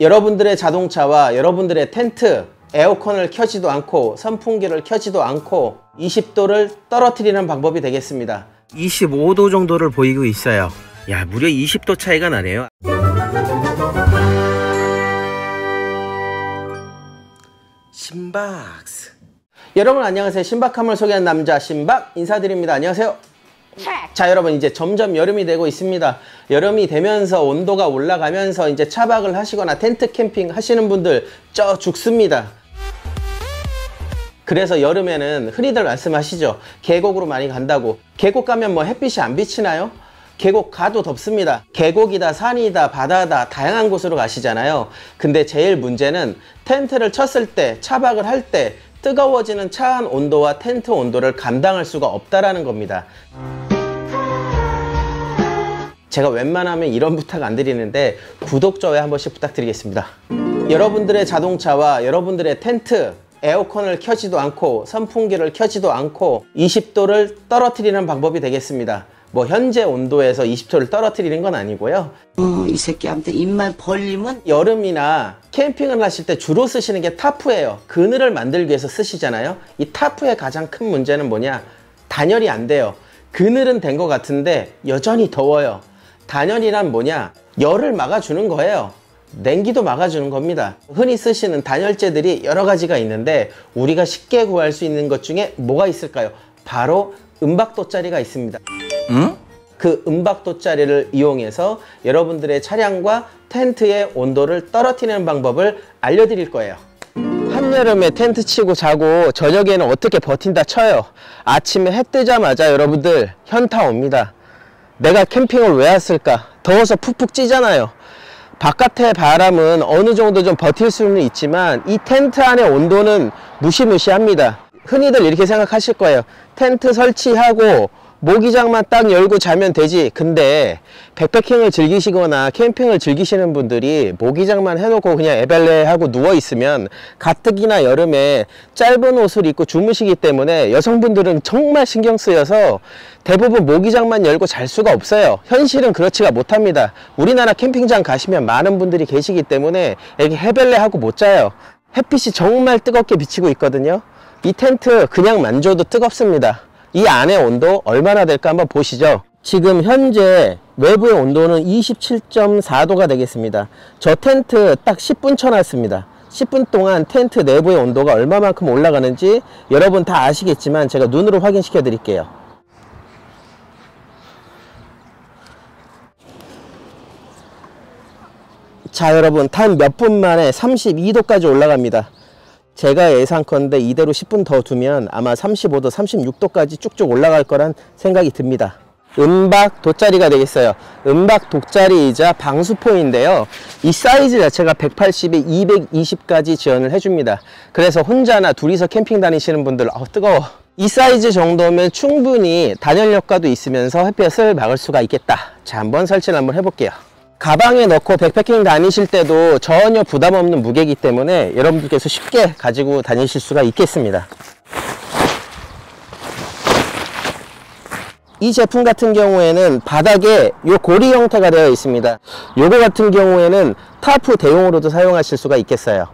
여러분들의 자동차와 여러분들의 텐트 에어컨을 켜지도 않고 선풍기를 켜지도 않고 20도를 떨어뜨리는 방법이 되겠습니다. 25도 정도를 보이고 있어요. 야 무려 20도 차이가 나네요. 신박스. 여러분 안녕하세요. 신박함을 소개한 남자 신박 인사드립니다. 안녕하세요 자 여러분 이제 점점 여름이 되고 있습니다. 여름이 되면서 온도가 올라가면서 이제 차박을 하시거나 텐트 캠핑 하시는 분들 쪄 죽습니다. 그래서 여름에는 흔히들 말씀하시죠. 계곡으로 많이 간다고. 계곡 가면 뭐 햇빛이 안 비치나요? 계곡 가도 덥습니다. 계곡이다 산이다 바다다 다양한 곳으로 가시잖아요. 근데 제일 문제는 텐트를 쳤을 때 차박을 할 때 뜨거워지는 차안 온도와 텐트 온도를 감당할 수가 없다라는 겁니다 제가 웬만하면 이런 부탁 안 드리는데 구독, 좋아요 한 번씩 부탁드리겠습니다. 여러분들의 자동차와 여러분들의 텐트 에어컨을 켜지도 않고 선풍기를 켜지도 않고 20도를 떨어뜨리는 방법이 되겠습니다. 뭐 현재 온도에서 20도를 떨어뜨리는 건 아니고요. 어, 이 새끼한테 입만 벌리면 여름이나 캠핑을 하실 때 주로 쓰시는 게 타프예요. 그늘을 만들기 위해서 쓰시잖아요. 이 타프의 가장 큰 문제는 뭐냐? 단열이 안 돼요. 그늘은 된 것 같은데 여전히 더워요 단열이란 뭐냐? 열을 막아주는 거예요. 냉기도 막아주는 겁니다. 흔히 쓰시는 단열재들이 여러 가지가 있는데 우리가 쉽게 구할 수 있는 것 중에 뭐가 있을까요? 바로 은박도짜리가 있습니다. 응? 그 은박도짜리를 이용해서 여러분들의 차량과 텐트의 온도를 떨어뜨리는 방법을 알려드릴 거예요. 한여름에 텐트 치고 자고 저녁에는 어떻게 버틴다 쳐요. 아침에 해 뜨자마자 여러분들 현타 옵니다 내가 캠핑을 왜 왔을까? 더워서 푹푹 찌잖아요. 바깥의 바람은 어느 정도 좀 버틸 수는 있지만 이 텐트 안의 온도는 무시무시합니다. 흔히들 이렇게 생각하실 거예요. 텐트 설치하고 모기장만 딱 열고 자면 되지. 근데 백패킹을 즐기시거나 캠핑을 즐기시는 분들이 모기장만 해놓고 그냥 에벨레 하고 누워 있으면 가뜩이나 여름에 짧은 옷을 입고 주무시기 때문에 여성분들은 정말 신경 쓰여서 대부분 모기장만 열고 잘 수가 없어요. 현실은 그렇지가 못합니다. 우리나라 캠핑장 가시면 많은 분들이 계시기 때문에 이렇게 해벨레 하고 못 자요. 햇빛이 정말 뜨겁게 비치고 있거든요. 이 텐트 그냥 만져도 뜨겁습니다 이 안의 온도 얼마나 될까 한번 보시죠. 지금 현재 외부의 온도는 27.4도가 되겠습니다. 저 텐트 딱 10분 쳐놨습니다. 10분 동안 텐트 내부의 온도가 얼마만큼 올라가는지 여러분 다 아시겠지만 제가 눈으로 확인시켜 드릴게요. 자 여러분 단 몇 분 만에 32도까지 올라갑니다 제가 예상컨대 이대로 10분 더 두면 아마 35도 36도까지 쭉쭉 올라갈 거란 생각이 듭니다. 은박 돗자리가 되겠어요. 은박 돗자리이자 방수포인데요. 이 사이즈 자체가 180에 220까지 지원을 해줍니다. 그래서 혼자나 둘이서 캠핑 다니시는 분들 아 뜨거워. 이 사이즈 정도면 충분히 단열 효과도 있으면서 햇볕을 막을 수가 있겠다. 자 한번 설치를 한번 해볼게요 가방에 넣고 백패킹 다니실 때도 전혀 부담 없는 무게이기 때문에 여러분들께서 쉽게 가지고 다니실 수가 있겠습니다. 이 제품 같은 경우에는 바닥에 요 고리 형태가 되어 있습니다. 요거 같은 경우에는 타프 대용으로도 사용하실 수가 있겠어요.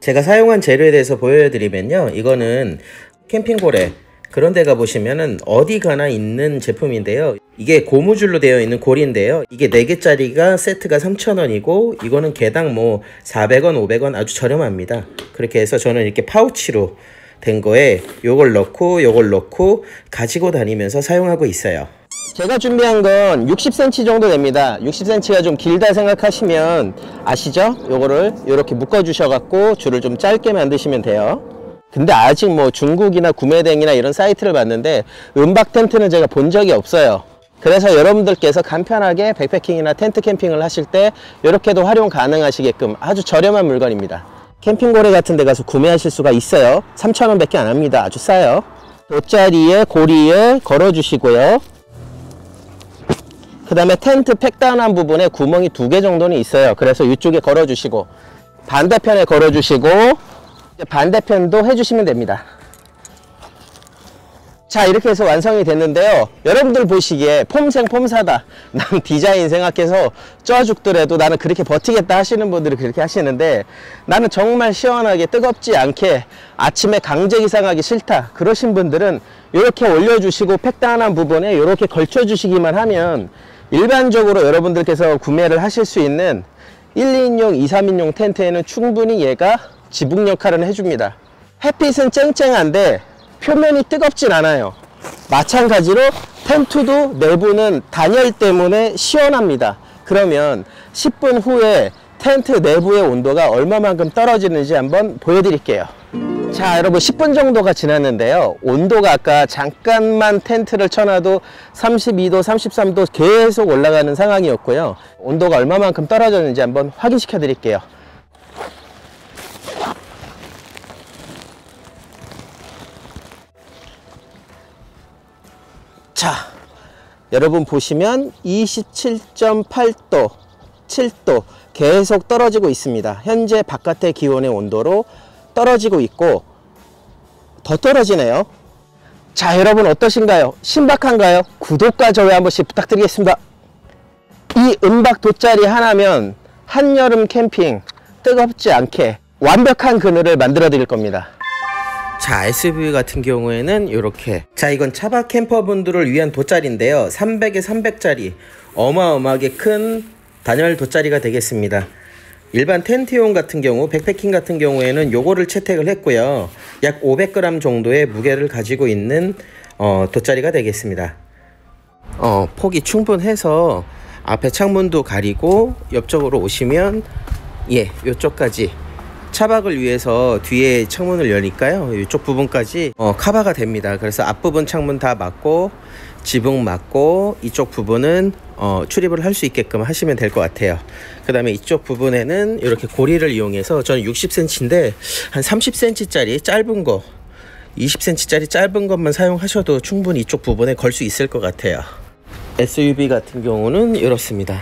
제가 사용한 재료에 대해서 보여드리면요. 이거는 캠핑고래 그런 데 가 보시면은 어디 가나 있는 제품인데요. 이게 고무줄로 되어 있는 고리인데요. 이게 4개짜리가 세트가 3,000원이고 이거는 개당 뭐 400원 500원 아주 저렴합니다. 그렇게 해서 저는 이렇게 파우치로 된 거에 요걸 넣고 요걸 넣고 가지고 다니면서 사용하고 있어요. 제가 준비한 건 60cm 정도 됩니다. 60cm가 좀 길다 생각하시면 아시죠? 요거를 이렇게 묶어 주셔 갖고 줄을 좀 짧게 만드시면 돼요 근데 아직 뭐 중국이나 구매댕이나 이런 사이트를 봤는데 은박 텐트는 제가 본 적이 없어요. 그래서 여러분들께서 간편하게 백패킹이나 텐트 캠핑을 하실 때 이렇게도 활용 가능하시게끔 아주 저렴한 물건입니다. 캠핑고래 같은 데 가서 구매하실 수가 있어요. 3,000원 밖에 안 합니다. 아주 싸요. 돗자리에 고리에 걸어 주시고요. 그 다음에 텐트 팩단한 부분에 구멍이 두 개 정도는 있어요. 그래서 이쪽에 걸어 주시고 반대편에 걸어 주시고 반대편도 해주시면 됩니다 자 이렇게 해서 완성이 됐는데요 여러분들 보시기에 폼생 폼사다 난 디자인 생각해서 쪄 죽더라도 나는 그렇게 버티겠다 하시는 분들이 그렇게 하시는데 나는 정말 시원하게 뜨겁지 않게 아침에 강제 기 상하기 싫다 그러신 분들은 이렇게 올려주시고 팩단한 부분에 이렇게 걸쳐 주시기만 하면 일반적으로 여러분들께서 구매를 하실 수 있는 1, 2인용, 2, 3인용 텐트에는 충분히 얘가 지붕 역할을 해줍니다. 햇빛은 쨍쨍한데 표면이 뜨겁진 않아요. 마찬가지로 텐트도 내부는 단열 때문에 시원합니다. 그러면 10분 후에 텐트 내부의 온도가 얼마만큼 떨어지는지 한번 보여드릴게요. 자 여러분 10분 정도가 지났는데요. 온도가 아까 잠깐만 텐트를 쳐놔도 32도 33도 계속 올라가는 상황이었고요. 온도가 얼마만큼 떨어졌는지 한번 확인시켜 드릴게요 여러분 보시면 27.8도, 7도 계속 떨어지고 있습니다. 현재 바깥의 기온의 온도로 떨어지고 있고 더 떨어지네요. 자, 여러분 어떠신가요? 신박한가요? 구독과 좋아요 한 번씩 부탁드리겠습니다. 이 은박 돗자리 하나면 한여름 캠핑 뜨겁지 않게 완벽한 그늘을 만들어 드릴 겁니다. 자 SUV 같은 경우에는 이렇게. 자 이건 차박 캠퍼분들을 위한 돗자리인데요. 300에 300짜리 어마어마하게 큰 단열 돗자리가 되겠습니다. 일반 텐트용 같은 경우 백패킹 같은 경우에는 요거를 채택을 했고요. 약 500g 정도의 무게를 가지고 있는 어, 돗자리가 되겠습니다. 어, 폭이 충분해서 앞에 창문도 가리고 옆쪽으로 오시면 예 요쪽까지 차박을 위해서 뒤에 창문을 여니까요. 이쪽 부분까지 어, 카바가 됩니다. 그래서 앞부분 창문 다 막고 지붕 막고 이쪽 부분은 어, 출입을 할 수 있게끔 하시면 될 것 같아요. 그 다음에 이쪽 부분에는 이렇게 고리를 이용해서 저는 60cm인데 한 30cm 짜리 짧은 거 20cm 짜리 짧은 것만 사용하셔도 충분히 이쪽 부분에 걸 수 있을 것 같아요. SUV 같은 경우는 이렇습니다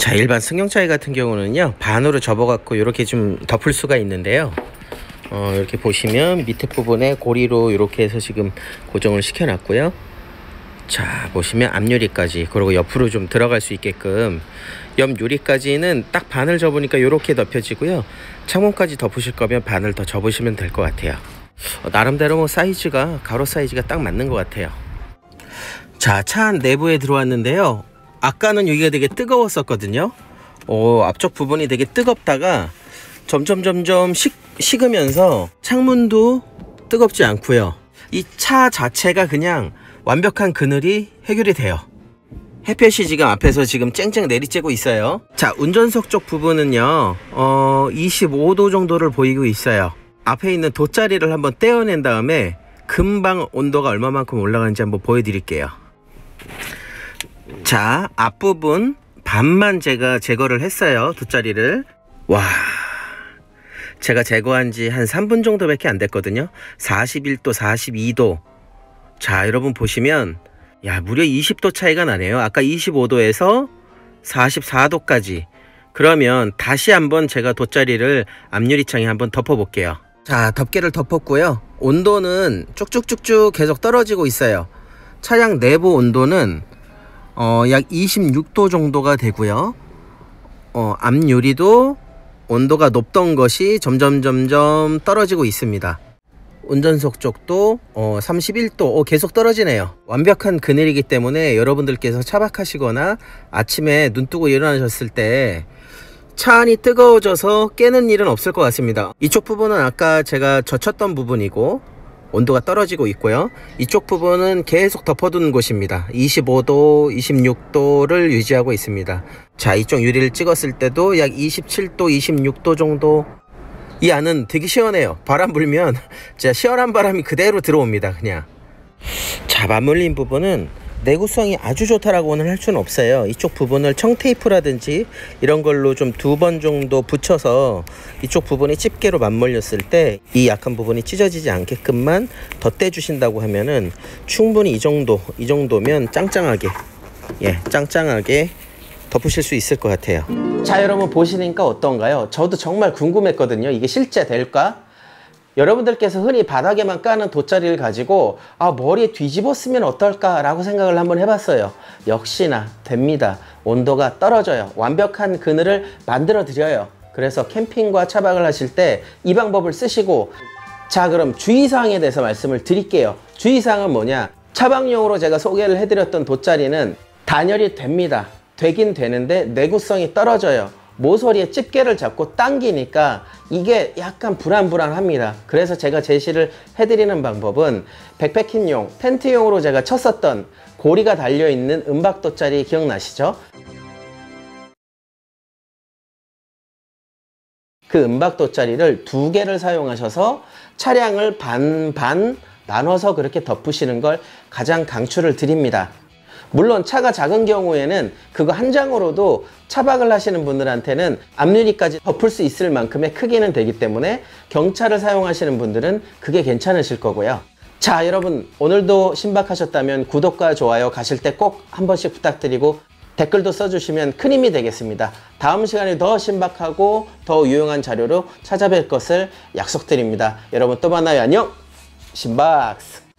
자 일반 승용차이 같은 경우는요 반으로 접어 갖고 이렇게 좀 덮을 수가 있는데요. 어, 이렇게 보시면 밑에 부분에 고리로 이렇게 해서 지금 고정을 시켜 놨고요. 자 보시면 앞유리까지 그리고 옆으로 좀 들어갈 수 있게끔 옆 유리까지는 딱 반을 접으니까 이렇게 덮여지고요. 창문까지 덮으실 거면 반을 더 접으시면 될 것 같아요. 어, 나름대로 뭐 사이즈가 가로 사이즈가 딱 맞는 것 같아요. 자차안 내부에 들어왔는데요 아까는 여기가 되게 뜨거웠었거든요. 어, 앞쪽 부분이 되게 뜨겁다가 점점 점점 식, 식으면서 창문도 뜨겁지 않고요. 이 차 자체가 그냥 완벽한 그늘이 해결이 돼요. 햇볕이 지금 앞에서 지금 쨍쨍 내리쬐고 있어요. 자 운전석 쪽 부분은요 어, 25도 정도를 보이고 있어요. 앞에 있는 돗자리를 한번 떼어낸 다음에 금방 온도가 얼마만큼 올라가는지 한번 보여드릴게요 자 앞부분 반만 제가 제거를 했어요 돗자리를. 와. 제가 제거한 지 한 3분 정도밖에 안 됐거든요. 41도 42도. 자 여러분 보시면 야 무려 20도 차이가 나네요. 아까 25도에서 44도까지. 그러면 다시 한번 제가 돗자리를 앞유리창에 한번 덮어 볼게요. 자 덮개를 덮었고요. 온도는 쭉쭉쭉쭉 계속 떨어지고 있어요. 차량 내부 온도는 어, 약 26도 정도가 되고요. 어, 앞유리도 온도가 높던 것이 점점 점점 떨어지고 있습니다. 운전석 쪽도 어, 31도 어, 계속 떨어지네요. 완벽한 그늘이기 때문에 여러분들께서 차박하시거나 아침에 눈 뜨고 일어나셨을 때 차 안이 뜨거워져서 깨는 일은 없을 것 같습니다. 이쪽 부분은 아까 제가 젖혔던 부분이고 온도가 떨어지고 있고요. 이쪽 부분은 계속 덮어둔 곳입니다. 25도 26도를 유지하고 있습니다. 자 이쪽 유리를 찍었을 때도 약 27도 26도 정도 이 안은 되게 시원해요. 바람 불면 진짜 시원한 바람이 그대로 들어옵니다 그냥. 자 맞물린 부분은 내구성이 아주 좋다라고는 할 수는 없어요. 이쪽 부분을 청테이프라든지 이런 걸로 좀 두 번 정도 붙여서 이쪽 부분이 집게로 맞물렸을 때 이 약한 부분이 찢어지지 않게끔만 덧대 주신다고 하면은 충분히 이 정도 이 정도면 짱짱하게 예 짱짱하게 덮으실 수 있을 것 같아요. 자 여러분 보시니까 어떤가요? 저도 정말 궁금했거든요. 이게 실제 될까 여러분들께서 흔히 바닥에만 까는 돗자리를 가지고 아 머리에 뒤집어 쓰면 어떨까 라고 생각을 한번 해봤어요. 역시나 됩니다. 온도가 떨어져요. 완벽한 그늘을 만들어 드려요. 그래서 캠핑과 차박을 하실 때 이 방법을 쓰시고 자 그럼 주의사항에 대해서 말씀을 드릴게요. 주의사항은 뭐냐? 차박용으로 제가 소개를 해드렸던 돗자리는 단열이 됩니다. 되긴 되는데 내구성이 떨어져요. 모서리에 집게를 잡고 당기니까 이게 약간 불안불안합니다. 그래서 제가 제시를 해드리는 방법은 백패킹용, 텐트용으로 제가 쳤었던 고리가 달려있는 은박 돗자리 기억나시죠? 그 은박 돗자리를 두 개를 사용하셔서 차량을 반반 나눠서 그렇게 덮으시는 걸 가장 강추를 드립니다. 물론 차가 작은 경우에는 그거 한 장으로도 차박을 하시는 분들한테는 앞유리까지 덮을 수 있을 만큼의 크기는 되기 때문에 경차를 사용하시는 분들은 그게 괜찮으실 거고요. 자 여러분 오늘도 신박하셨다면 구독과 좋아요 가실 때 꼭 한 번씩 부탁드리고 댓글도 써주시면 큰 힘이 되겠습니다. 다음 시간에 더 신박하고 더 유용한 자료로 찾아뵐 것을 약속드립니다. 여러분 또 만나요. 안녕! 신박스!